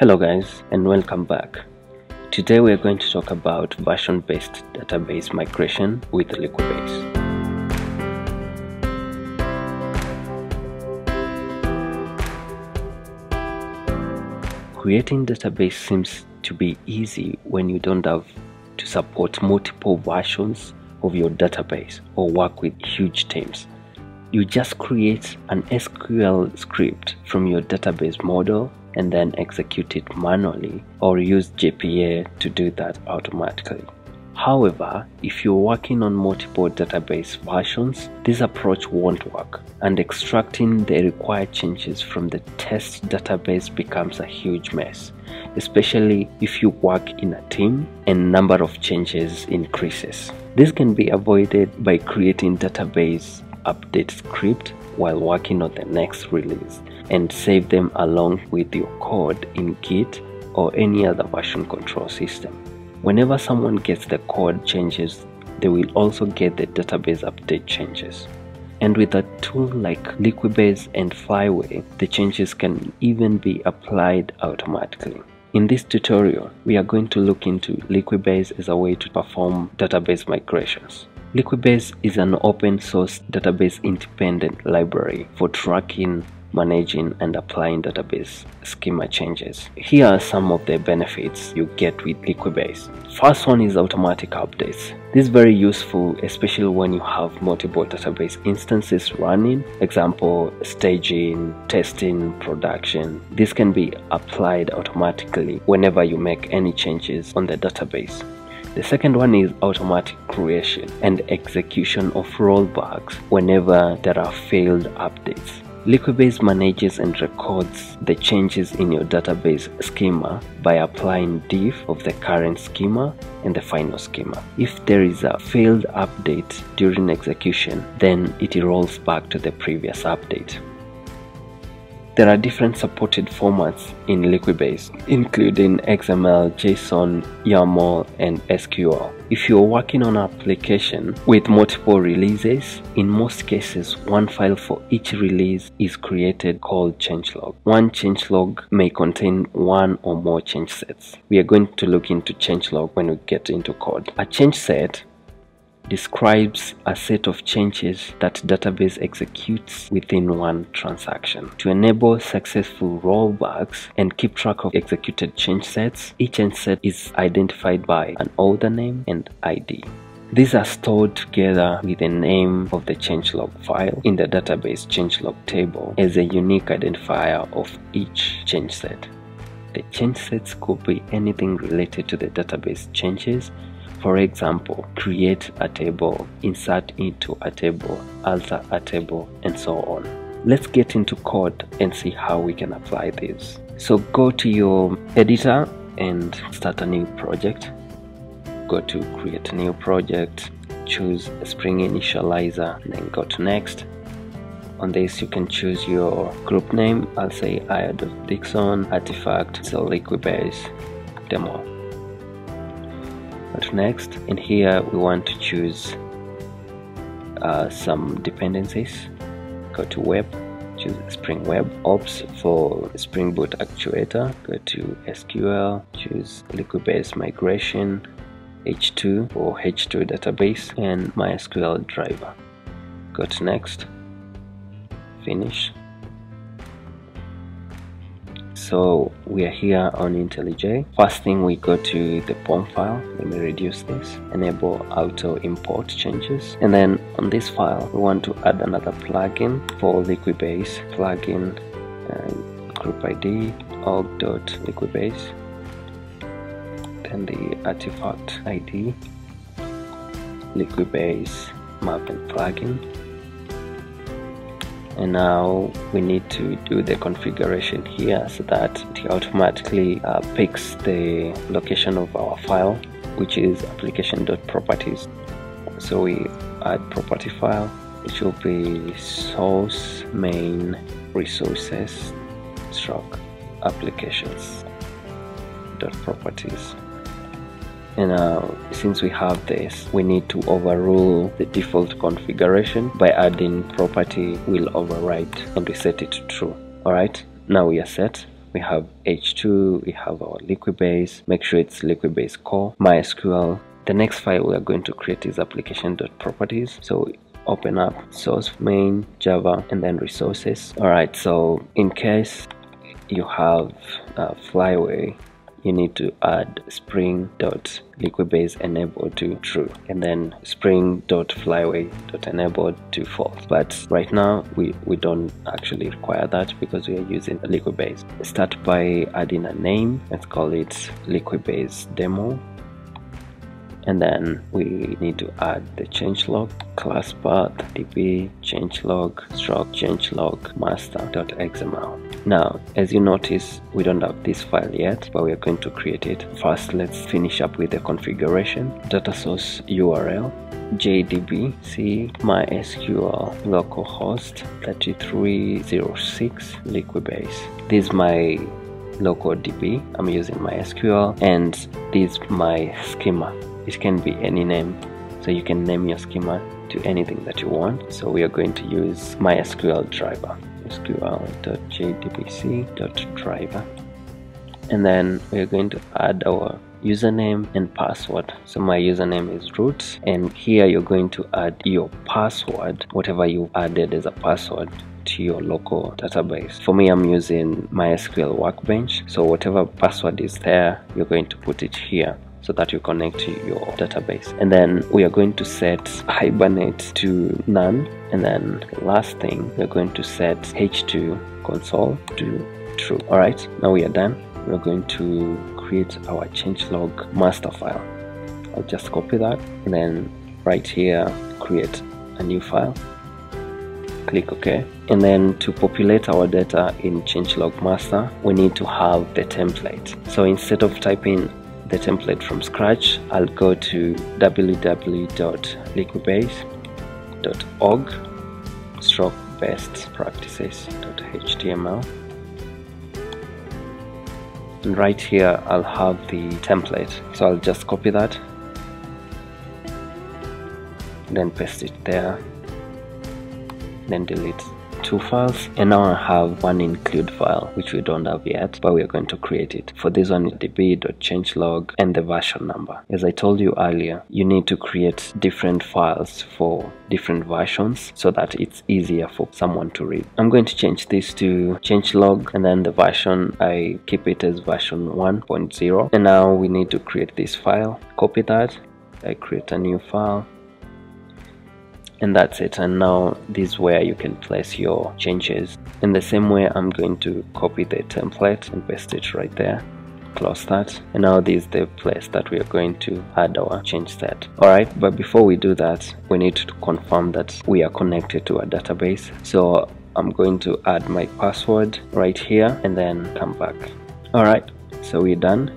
Hello guys and welcome back. Today we are going to talk about version-based database migration with Liquibase. Creating database seems to be easy when you don't have to support multiple versions of your database or work with huge teams. You just create an SQL script from your database model and then execute it manually or use JPA to do that automatically. However, if you're working on multiple database versions, this approach won't work and extracting the required changes from the test database becomes a huge mess, especially if you work in a team and number of changes increases. This can be avoided by creating database update script while working on the next release and save them along with your code in Git or any other version control system. Whenever someone gets the code changes, they will also get the database update changes. And with a tool like Liquibase and Flyway, the changes can even be applied automatically. In this tutorial, we are going to look into Liquibase as a way to perform database migrations. Liquibase is an open source database independent library for tracking managing and applying database schema changes. Here are some of the benefits you get with Liquibase. First one is automatic updates. This is very useful especially when you have multiple database instances running, example staging, testing, production. This can be applied automatically whenever you make any changes on the database. The second one is automatic creation and execution of rollbacks whenever there are failed updates. Liquibase manages and records the changes in your database schema by applying diff of the current schema and the final schema. If there is a failed update during execution, then it rolls back to the previous update. There are different supported formats in Liquibase, including XML, JSON, YAML, and SQL. If you're working on an application with multiple releases, in most cases, one file for each release is created called changelog. One changelog may contain one or more change sets. We are going to look into changelog when we get into code. A change set describes a set of changes that database executes within one transaction. To enable successful rollbacks and keep track of executed change sets, each change set is identified by an author name and ID. These are stored together with the name of the changelog file in the database changelog table as a unique identifier of each change set. The change sets could be anything related to the database changes for example, create a table, insert into a table, alter a table, and so on. Let's get into code and see how we can apply this. So go to your editor and start a new project. Go to create a new project, choose Spring Initializr, and then go to next. On this, you can choose your group name. I'll say Dickson artifact, Liquibase demo but next in here we want to choose uh, some dependencies. Go to web choose spring web ops for spring boot actuator. Go to sql choose liquibase migration h2 for h2 database and mysql driver. Go to next. Finish so we are here on IntelliJ. First thing we go to the POM file. Let me reduce this. Enable auto import changes. And then on this file, we want to add another plugin for Liquibase. Plugin uh, group ID org.liquibase. Then the artifact ID Liquibase maven plugin and now we need to do the configuration here so that it automatically uh, picks the location of our file which is application.properties so we add property file. Which will be source main resources stroke applications dot properties and uh, since we have this we need to overrule the default configuration by adding property will override and we set it to true. Alright? Now we are set. We have h2 we have our liquibase. Make sure it's liquibase core mysql. The next file we are going to create is application.properties so open up source main java and then resources. All right so in case you have flyway you need to add spring dot to true and then spring dot flyway dot to false. But right now we we don't actually require that because we are using liquibase start by adding a name. Let's call it liquibase demo and then we need to add the changelog class path db changelog stroke changelog master.xml now as you notice we don't have this file yet but we are going to create it. First let's finish up with the configuration. Data source url jdbc mysql localhost 3306 liquibase this is my local db i'm using mysql and this is my schema it can be any name. So you can name your schema to anything that you want. So we are going to use mysql driver sql.jdbc.driver and then we are going to add our username and password. So my username is root and here you're going to add your password whatever you added as a password to your local database. For me i'm using mysql workbench. So whatever password is there you're going to put it here so that you connect to your database. And then we are going to set hibernate to none. And then last thing we're going to set h2 console to true. All right now we are done. We're going to create our changelog master file. I'll just copy that and then right here create a new file. Click ok. And then to populate our data in changelog master we need to have the template. So instead of typing the template from scratch, I'll go to www.liquibase.org stroke best practices.html and right here I'll have the template. So I'll just copy that then paste it there then delete two files and now I have one include file which we don't have yet but we are going to create it. For this one db.changelog and the version number. As I told you earlier you need to create different files for different versions so that it's easier for someone to read. I'm going to change this to changelog and then the version I keep it as version 1.0 and now we need to create this file copy that I create a new file and that's it. And now this is where you can place your changes. In the same way I'm going to copy the template and paste it right there. Close that. And now this is the place that we are going to add our change set. Alright but before we do that we need to confirm that we are connected to a database. So I'm going to add my password right here and then come back. Alright so we're done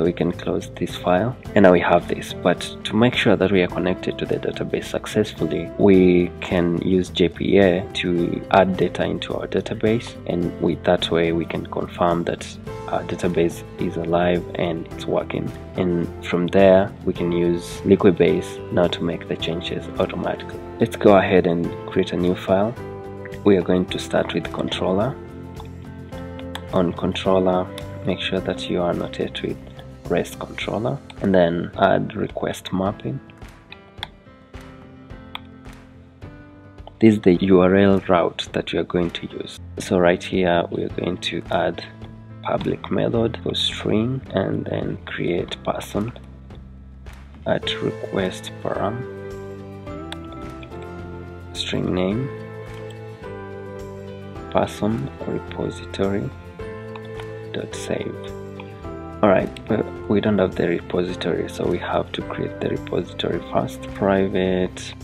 so we can close this file. And now we have this but to make sure that we are connected to the database successfully we can use JPA to add data into our database. And with that way we can confirm that our database is alive and it's working. And from there we can use liquibase now to make the changes automatically. Let's go ahead and create a new file. We are going to start with controller. On controller make sure that you are annotated with REST controller and then add request mapping. This is the URL route that you are going to use. So right here we are going to add public method for string and then create person at request param string name person repository dot save Alright, we don't have the repository, so we have to create the repository first. Private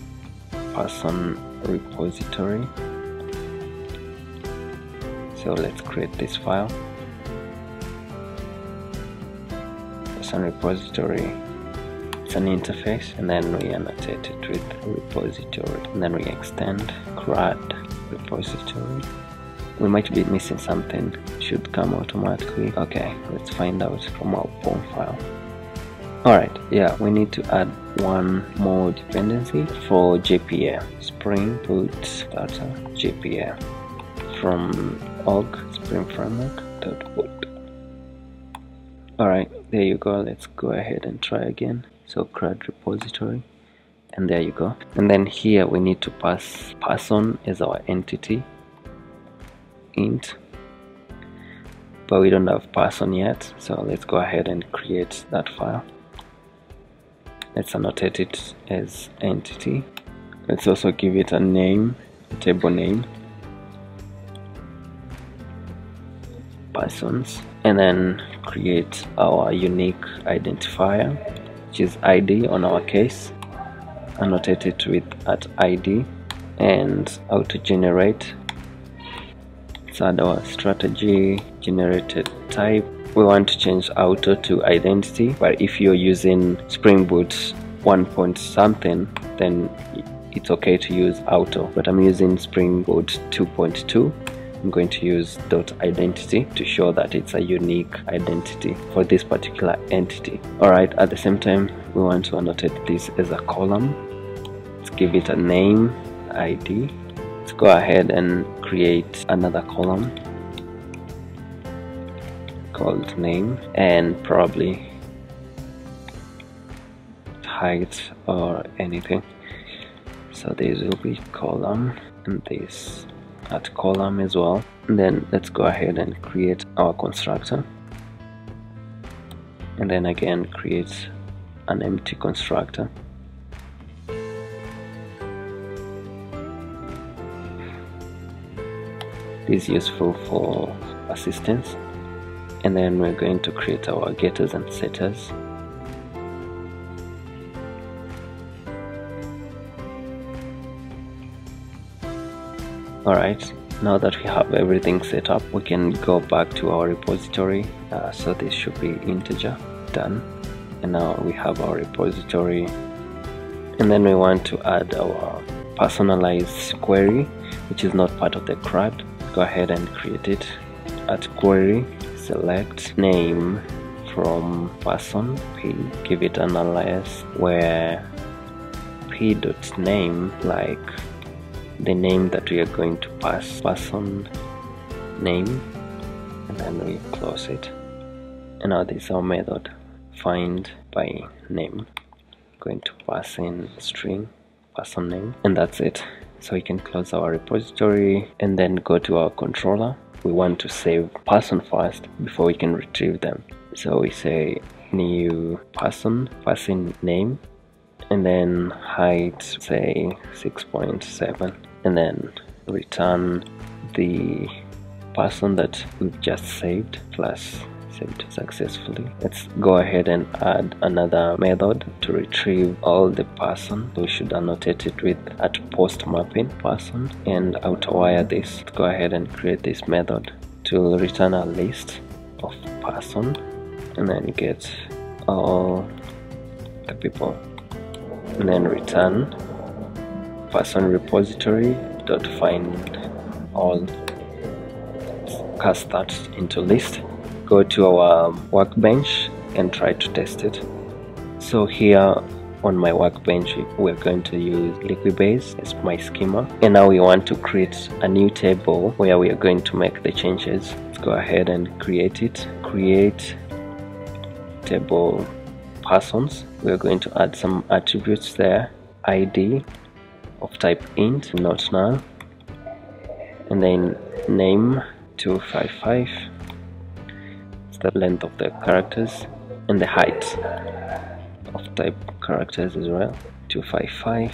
person repository. So let's create this file. Person repository. It's an interface, and then we annotate it with repository, and then we extend CRUD repository we might be missing something. Should come automatically. Okay let's find out from our POM file. Alright yeah we need to add one more dependency for JPA spring boot starter JPA from org spring framework dot boot. Alright there you go. Let's go ahead and try again. So CRUD repository. And there you go. And then here we need to pass person as our entity int but we don't have person yet so let's go ahead and create that file. Let's annotate it as entity. Let's also give it a name a table name. Persons and then create our unique identifier which is id on our case. Annotate it with at id and auto generate add our strategy generated type we want to change auto to identity but if you're using spring boot 1 point something then it's okay to use auto but i'm using spring boot 2.2 I'm going to use dot identity to show that it's a unique identity for this particular entity. Alright, at the same time, we want to annotate this as a column. Let's give it a name, ID. Let's go ahead and create another column called name and probably height or anything. So this will be column and this at column as well. And then let's go ahead and create our constructor. And then again create an empty constructor is useful for assistance. And then we're going to create our getters and setters. Alright now that we have everything set up we can go back to our repository. Uh, so this should be integer done. And now we have our repository. And then we want to add our personalized query which is not part of the CRUD go ahead and create it. At query select name from person. P give it an alias where p dot name like the name that we are going to pass person name and then we close it. And now this is our method. Find by name. Going to pass in string person name and that's it so we can close our repository and then go to our controller. We want to save person first before we can retrieve them. So we say new person person name and then height say 6.7 and then return the person that we've just saved plus successfully. Let's go ahead and add another method to retrieve all the person. We should annotate it with at post mapping person and auto wire this. Let's go ahead and create this method to return a list of person and then get all the people. And then return person repository dot find all cast that into list go to our workbench and try to test it. So here on my workbench we're going to use liquibase as my schema. And now we want to create a new table where we are going to make the changes. Let's go ahead and create it. Create table persons. We're going to add some attributes there. Id of type int not null. And then name 255 it's the length of the characters and the height of type characters as well. 255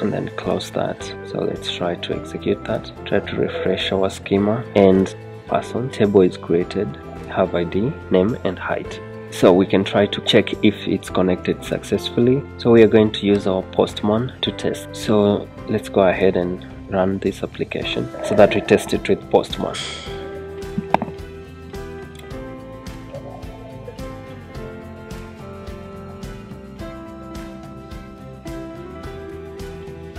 and then close that. So let's try to execute that. Try to refresh our schema and person table is created. Have id name and height. So we can try to check if it's connected successfully. So we are going to use our postman to test. So let's go ahead and run this application so that we test it with postman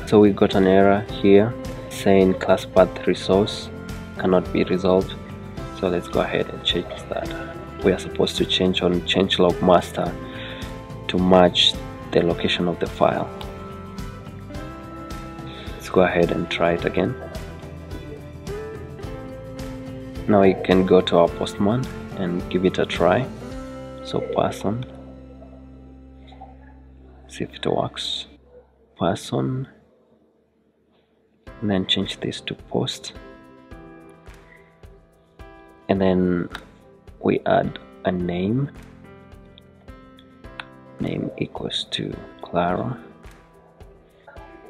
so we got an error here saying class path resource cannot be resolved. So let's go ahead and change that. We are supposed to change on changelog master to match the location of the file. Let's go ahead and try it again. Now we can go to our postman and give it a try. So person see if it works. Person and then change this to post and then we add a name. Name equals to Clara.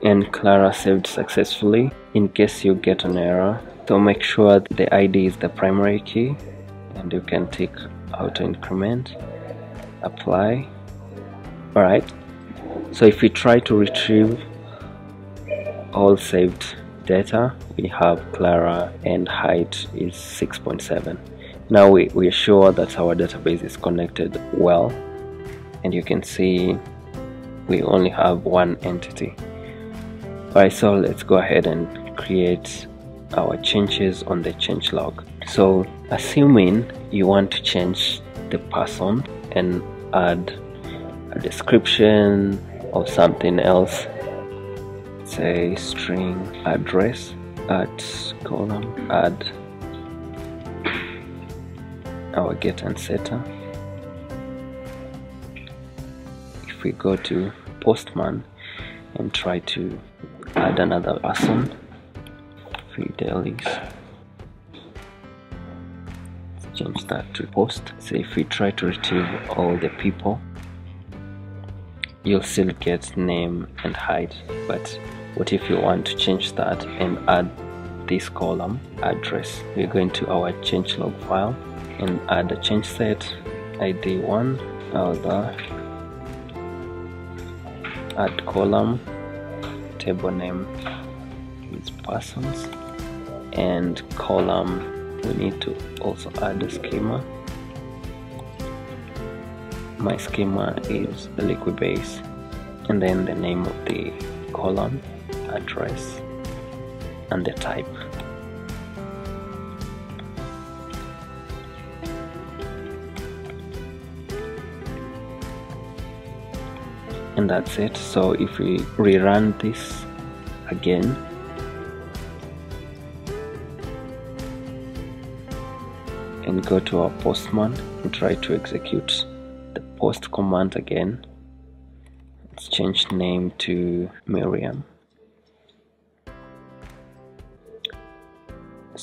And Clara saved successfully. In case you get an error so make sure the ID is the primary key and you can tick auto increment apply. Alright so if we try to retrieve all saved data we have Clara and height is 6.7 now we, we are sure that our database is connected well and you can see we only have one entity. Alright so let's go ahead and create our changes on the change log. So assuming you want to change the person and add a description or something else say string address at column add our get and setter. If we go to postman and try to add another person fidelis let's change that to post. So if we try to retrieve all the people you'll still get name and height but what if you want to change that and add this column address? We're going to our change log file and add a change set id one author add column table name is persons and column. We need to also add a schema. My schema is the liquibase and then the name of the column address and the type. And that's it. So if we rerun this again and go to our postman and try to execute the post command again let's change name to Miriam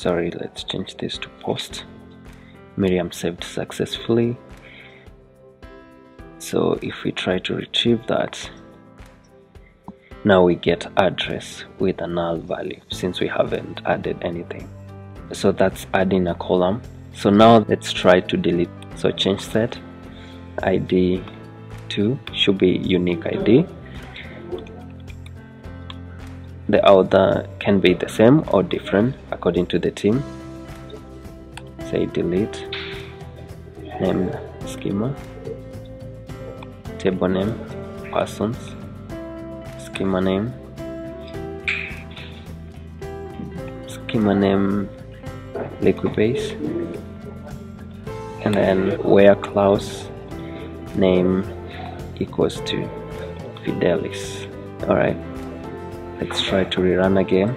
sorry let's change this to post. Miriam saved successfully. So if we try to retrieve that now we get address with a null value since we haven't added anything. So that's adding a column. So now let's try to delete. So change set id 2 should be unique id the author can be the same or different according to the team. Say delete name schema table name persons schema name schema name liquibase and then where clause name equals to fidelis. All right let's try to rerun again.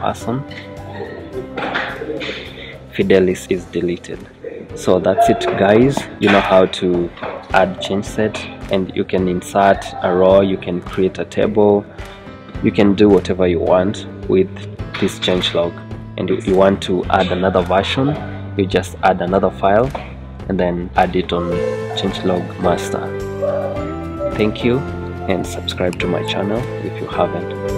Awesome. Fidelis is deleted. So that's it guys. You know how to add change set and you can insert a row you can create a table. You can do whatever you want with this change log. And if you want to add another version you just add another file and then add it on changelog master thank you and subscribe to my channel if you haven't